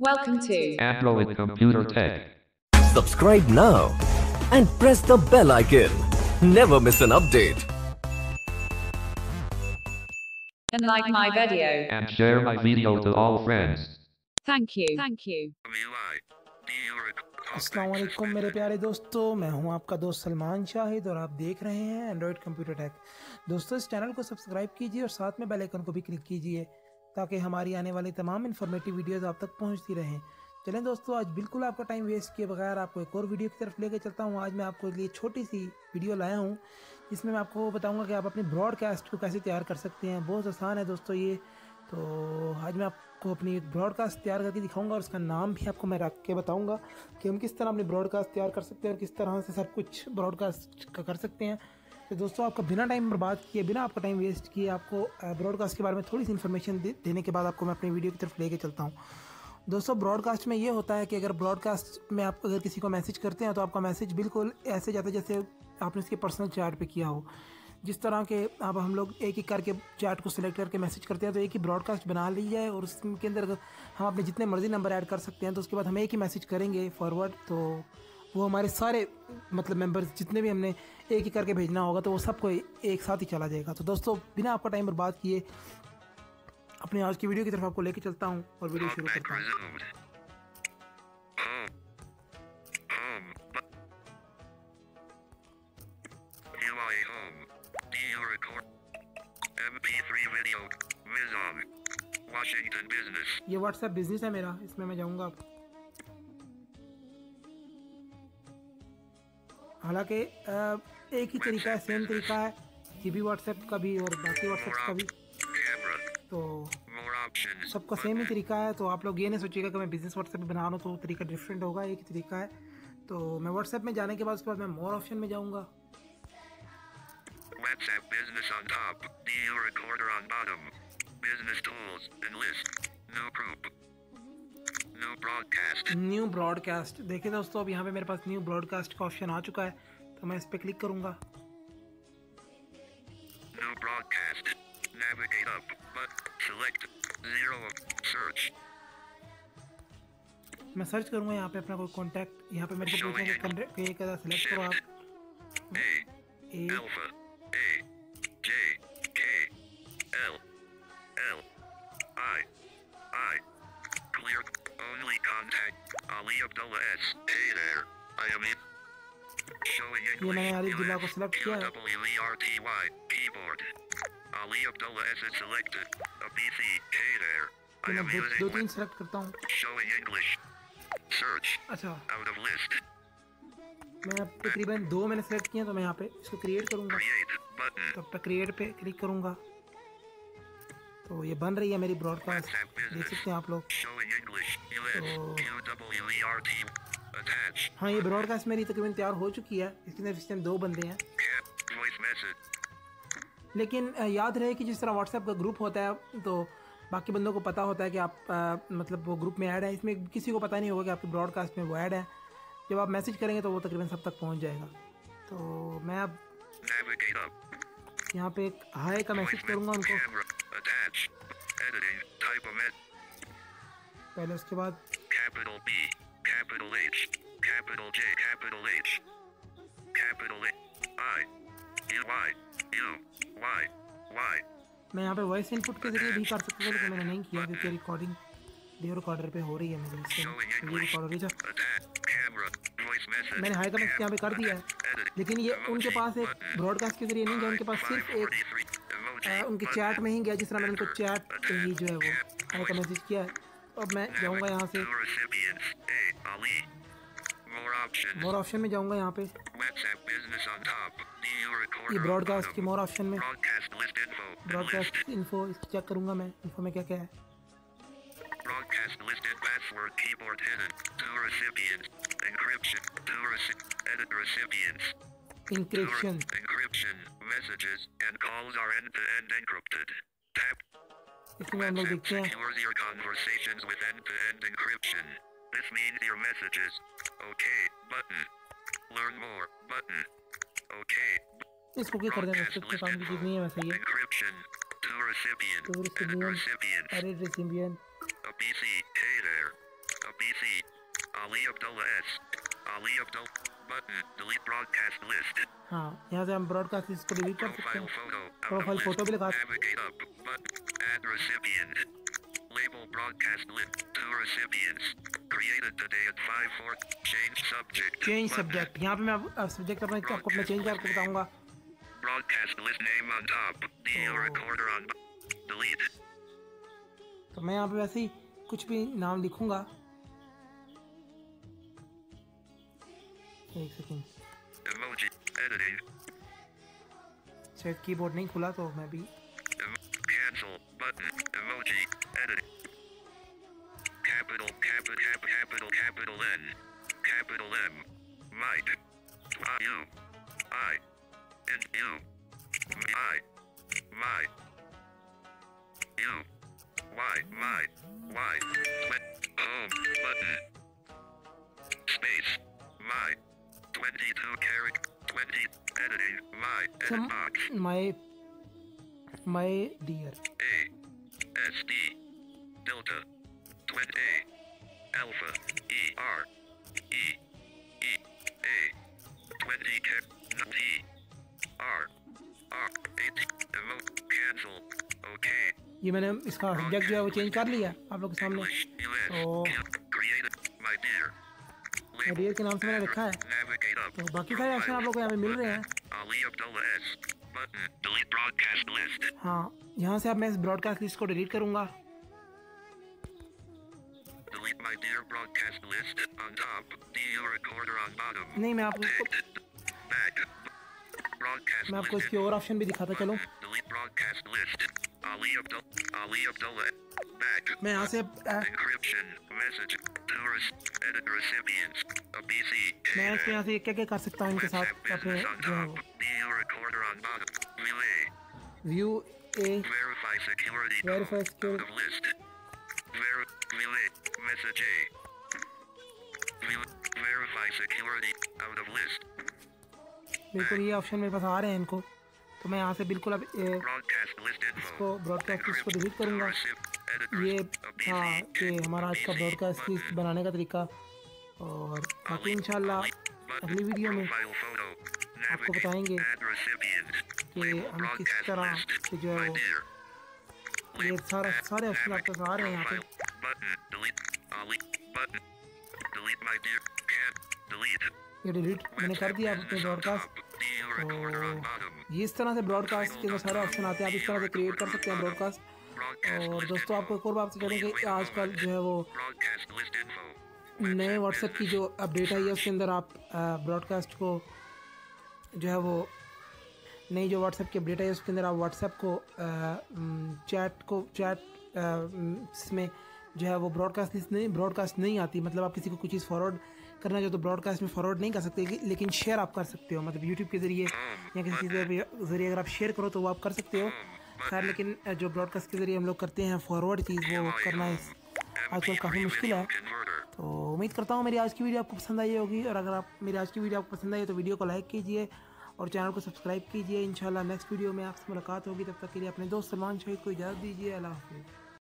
Welcome to Android Computer Tech. Subscribe now and press the bell icon. Never miss an update. and like my video. And share my video to all friends. Thank you. Thank you. अस्सलाम वालेकुम मेरे प्यारे दोस्तों मैं हूँ आपका दोस्त सलमान शाहिद और आप देख रहे हैं एंड्रॉयड कंप्यूटर टेक दोस्तों इस चैनल को सब्सक्राइब कीजिए और साथ में बेल आइकन को भी क्लिक कीजिए ताकि हमारी आने वाली तमाम इन्फॉर्मेटिव वीडियोस आप तक पहुँचती रहें। चलें दोस्तों, आज बिल्कुल आपका टाइम वेस्ट किए बगैर आपको एक और वीडियो की तरफ़ लेकर चलता हूँ। आज मैं आपको लिए छोटी सी वीडियो लाया हूँ, जिसमें मैं आपको बताऊँगा कि आप अपनी ब्रॉडकास्ट को कैसे तैयार कर सकते हैं। बहुत आसान है दोस्तों ये। तो आज मैं आपको अपनी एक ब्रॉडकास्ट तैयार करके दिखाऊँगा और उसका नाम भी आपको मैं रख के बताऊँगा कि हम किस तरह अपनी ब्रॉडकास्ट तैयार कर सकते हैं और किस तरह से सब कुछ ब्रॉडकास्ट कर सकते हैं। तो दोस्तों आपका बिना टाइम बर्बाद किए बिना आपका टाइम वेस्ट किए आपको ब्रॉडकास्ट के बारे में थोड़ी सी इन्फॉर्मेशन दे, देने के बाद आपको मैं अपनी वीडियो की तरफ़ लेके चलता हूँ। दोस्तों ब्रॉडकास्ट में ये होता है कि अगर ब्रॉडकास्ट में आप अगर किसी को मैसेज करते हैं तो आपका मैसेज बिल्कुल ऐसे जाता है जैसे आपने उसके पर्सनल चैट पे किया हो। जिस तरह के अब हम लोग एक एक करके चैट को सिलेक्ट करके मैसेज करते हैं तो एक ही ब्रॉडकास्ट बना ली जाए और उसके अंदर हम अपने जितने मर्ज़ी नंबर ऐड कर सकते हैं तो उसके बाद हम एक ही मैसेज करेंगे फॉरवर्ड तो वो हमारे सारे मतलब मेंबर्स जितने भी हमने एक ही करके भेजना होगा तो वो सबको एक साथ ही चला जाएगा तो दोस्तों, बिना आपका टाइम बर्बाद किए, अपने आज की वीडियो की तरफ़ आपको लेके चलता हूँ और वीडियो शुरू करता हूँ UI home. DU record. MP3 video. Vizon. Washington business. ये व्हाट्सएप बिज़नेस है मेरा, इसमें मैं जाऊँगा हालाँकि एक ही तरीका है सेम तरीका है, ये भी व्हाट्सएप का भी और बाकी व्हाट्सएप का भी तो सबका सेम ही तरीका है तो आप लोग ये नहीं सोचिएगा कि मैं बिज़नेस व्हाट्सएप बना रहा हूँ तो तरीका डिफरेंट होगा, एक ही तरीका है तो मैं व्हाट्सएप में जाने के बाद, उसके बाद मैं मोर ऑप्शन में जाऊँगा WhatsApp business on top. DU recorder on bottom. Business tools. Enlist. New group. New broadcast देखिए दोस्तों अब यहाँ पे मेरे पास न्यू ब्रॉडकास्ट का ऑप्शन आ चुका है तो मैं इस पर क्लिक करूँगा. मैं सर्च करूँगा यहाँ पे अपना कोई कॉन्टैक्ट यहाँ पे मेरे को पूछेंगे कि एक सेलेक्ट करो आप. ए. A. J. K. L. L. I. I. Clear. Only contact. Ali Abdullah S. Hey there. I am in. Showing ये English. मैंने अली अब्दुल्ला को select किया है। W-E-R-T-Y. Keyboard. Ali Abdullah S is selected. A PC. Hey there. तो I am using दो तीन web- करता हूँ Showing English. Search. अच्छा Out of list. मैं अब तकरीबन दो मैंने सेलेक्ट किए तो मैं यहाँ पे इसको क्रिएट करूँगा तो क्रिएट पे क्लिक करूँगा तो ये बन रही है मेरी ब्रॉडकास्ट देख सकते हैं आप लोग. Attach. हाँ ये ब्रॉडकास्ट मेरी तकरीबन तैयार हो चुकी है इसके अंदर इस टाइम दो बंदे हैं. लेकिन याद रहे कि जिस तरह व्हाट्सएप का ग्रुप होता है तो बाकी बंदों को पता होता है कि आप अ, मतलब वो ग्रुप में ऐड है इसमें किसी को पता नहीं होगा कि आपके ब्रॉडकास्ट में वो ऐड है जब आप मैसेज करेंगे तो वो तकरीबन सब तक पहुँच जाएगा तो मैं अब. यहाँ पे एक हाय का मैसेज करूँगा उनको. पहले उसके बाद Capital B. Capital H. Capital J. Capital H. Capital. I. U. Y. U. Y. Y. मैं यहाँ पे वॉइस इनपुट के ज़रिए भी कर सकता था लेकिन मैंने नहीं किया क्योंकि रिकॉर्डिंग डियो रिकॉर्डर पे हो रही है मेरी इससे Showing ये मैंने हाई कमेंट यहाँ पे कर दिया है। लेकिन ये उनके पास एक ब्रॉडकास्ट के ज़रिए नहीं गया, उनके पास सिर्फ़ एक उनके चैट में ही गया, जिस तरह मैंने उनको चैट ही जो है वो हाई का मैसेज किया है। अब मैं जाऊँगा यहाँ से। मोर ऑप्शन में जाऊँगा यहाँ पे। ये ब्रॉडकास्ट की मोर ऑप्शन में। ब्रॉडकास्ट इन्फो चेक करूँगा मैं इन्फो में क्या क्या है Encryption. Two reci- edit recipients. Two encryption re- encryption. Messages and calls are end-to-end encrypted. Tap. इसमें हम लोग WhatsApp देखते हैं secures your conversations with end-to-end encryption. This means your messages. Okay. Button. Learn more. Button. Okay. इसको क्या कर देना Broadcast इसके list काम की चीज़ नहीं है वैसे ये Encryption. Two recipient. Two Edit recipient. recipients. Edit recipient A PC. Hey there. Ali Abdullah S. Ali Abdullah. Button. Delete broadcast list. हाँ यहाँ से हम ब्रॉडकास्ट लिस्ट को डिलीट कर सकते हैं Profile photo भी लगा-. Label broadcast list. Two recipients. Created today at 5 4. Change subject. Button. Subject यहाँ पे मैं सब्जेक्ट अपना आपको अपना चेंज करके बताऊँगा Broadcast list name on top. Oh. recorder on. Delete. तो मैं यहाँ पे वैसे ही कुछ भी नाम लिखूँगा एक सेकेंड Emoji. Editing. शायद कीबोर्ड नहीं खुला तो मैं भी Em- cancel button emoji editing capital capital cap, capital capital N capital M might Y U I N U I my U Y my Y ये मैंने इसका जग जो है वो चेंज कर लिया आप लोग के सामने। तो के नाम से मैंने रखा है। तो बाकी सारे ऑप्शन आप लोग को यहाँ पे मिल रहे हैं। हाँ यहाँ से अब मैं इस ब्रॉडकास्ट लिस्ट को डिलीट करूँगा। नहीं मैं आपको मैं और ऑप्शन भी दिखाता चलो। मैं यहाँ से uh, मैं क्या से क्या क्या कर सकता हूँ इनके साथ अपने व्यू ए बिल्कुल ये ऑप्शन मेरे पास आ रहे हैं इनको। तो मैं यहाँ से बिल्कुल अब इसको ब्रॉडकास्ट इसको डिलीट करूँगा। ये हाँ, था कि हमारा इसका ब्रॉडकास्ट बनाने का तरीका। और बाकी इन अगली वीडियो में आपको बताएँगे कि हम किस तरह से जो है ये सारा सारे असल आपके आ रहे हैं यहाँ ये डिलीट मैंने कर दिया आपके ब्रॉडकास्ट तो ये इस तरह से ब्रॉडकास्ट के अंदर सारे ऑप्शन आते हैं, आप इस तरह से क्रिएट कर सकते हैं ब्रॉडकास्ट और दोस्तों, आपको एक और बात करेंगे आजकल जो है वो नए व्हाट्सएप की जो अपडेट आई है, उसके अंदर आप ब्रॉडकास्ट को जो है वो नई जो व्हाट्सएप की अपडेट आई है, उसके अंदर आप व्हाट्सएप को चैट को चैट इसमें जो है वो ब्रॉडकास्ट नहीं ब्रॉडकास्ट नहीं आती। मतलब आप किसी को कुछ चीज़ फॉरवर्ड करना चाहो तो ब्रॉडकास्ट में फॉरवर्ड नहीं कर सकते, लेकिन शेयर आप कर सकते हो। मतलब यूट्यूब के ज़रिए या किसी चीज़ के ज़रिए अगर आप शेयर करो तो वो आप कर सकते हो। खैर, लेकिन जो ब्रॉडकास्ट के ज़रिए हम लोग करते हैं फॉरवर्ड चीज़, वो करना आजकल काफ़ी मुश्किल है. तो उम्मीद करता हूँ मेरी आज की वीडियो आपको पसंद आई होगी और अगर आप, मेरी आज की वीडियो आपको पसंद आई तो वीडियो को लाइक कीजिए और चैनल को सब्सक्राइब कीजिए। इंशाल्लाह नेक्स्ट वीडियो में आपसे मुलाकात होगी। तब तक के लिए अपने दोस्त सलमान शहीद को इजाज़त दीजिए। अल्लाह हाफिज़।